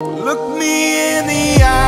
Look me in the eyes,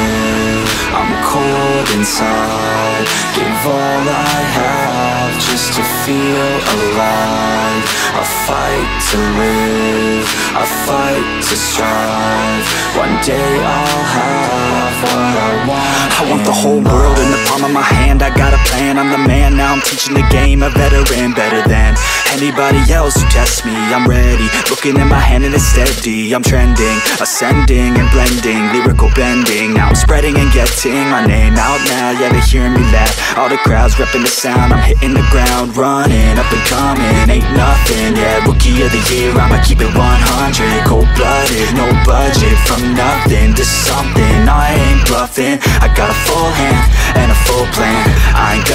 I'm cold inside. Give all I have just to feel alive. I fight to live, I fight to strive. One day I'll have what I want. I want the whole world in the palm of my hand. I got a plan, I'm the man. Now I'm teaching the game, a veteran, better than anybody else who tests me. I'm ready, looking at my hand and it's steady. I'm trending, ascending and blending, lyrical bending. Now I'm spreading and getting my name out now. Yeah, they hearing me laugh. All the crowds repping the sound. I'm hitting the ground, running up and coming. Ain't nothing, yeah. Rookie of the year, I'ma keep it 100. Cold blooded, no budget. From nothing to something, I ain't bluffing. I got a full hand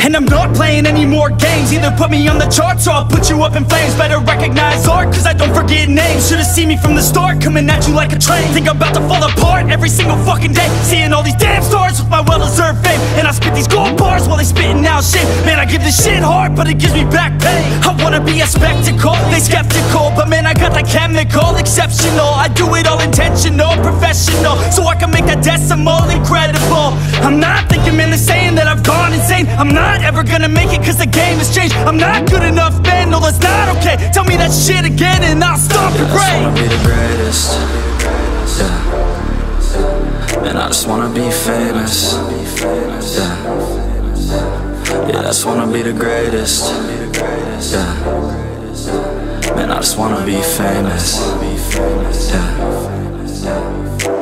And I'm not playing any more games. Either put me on the charts or I'll put you up in flames. Better recognize art cause I don't forget names. Should've seen me from the start coming at you like a train. Think I'm about to fall apart every single fucking day. Seeing all these damn stars spitting out shit. Man I give this shit hard but it gives me back pain. I wanna be a spectacle, they skeptical But man I got that chemical, exceptional. I do it all intentional, professional So I can make that decimal incredible. I'm not thinking man they're saying that I've gone insane. I'm not ever gonna make it cause the game has changed. I'm not good enough man, no that's not okay. Tell me that shit again and I'll stop your brain I just wanna be the greatest. Yeah. And I just wanna be famous. Yeah. Yeah, I just wanna be the greatest. Yeah. Man, I just wanna be famous. Yeah.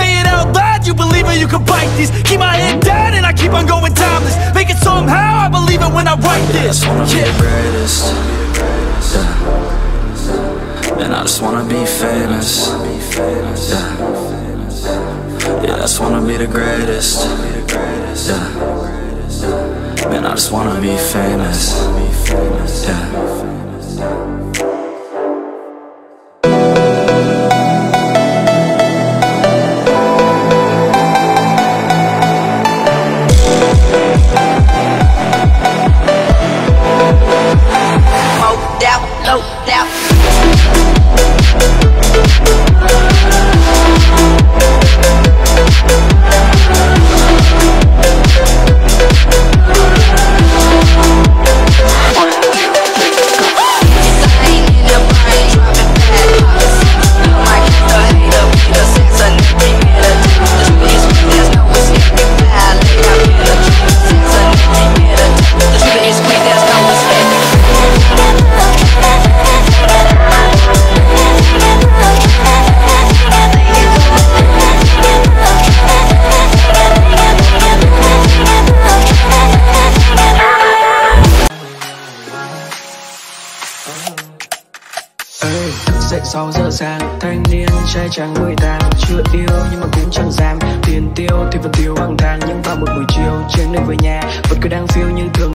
you believe it, you can bite this Keep my head down and I keep on going timeless Make it somehow, I believe it when I write this I just wanna be the greatest. Yeah. And I just wanna be famous. Yeah. Yeah, I just wanna be the greatest. Yeah. Man, I just wanna be famous. Yeah. Ê, thức dậy 6 giờ sáng Thanh niên trai trắng 18 Chưa yêu nhưng mà cũng chẳng dám. Tiền tiêu thì vẫn tiêu bằng thang Nhưng vào một buổi chiều. Trên đường về nhà Vẫn cứ đang phiêu như thường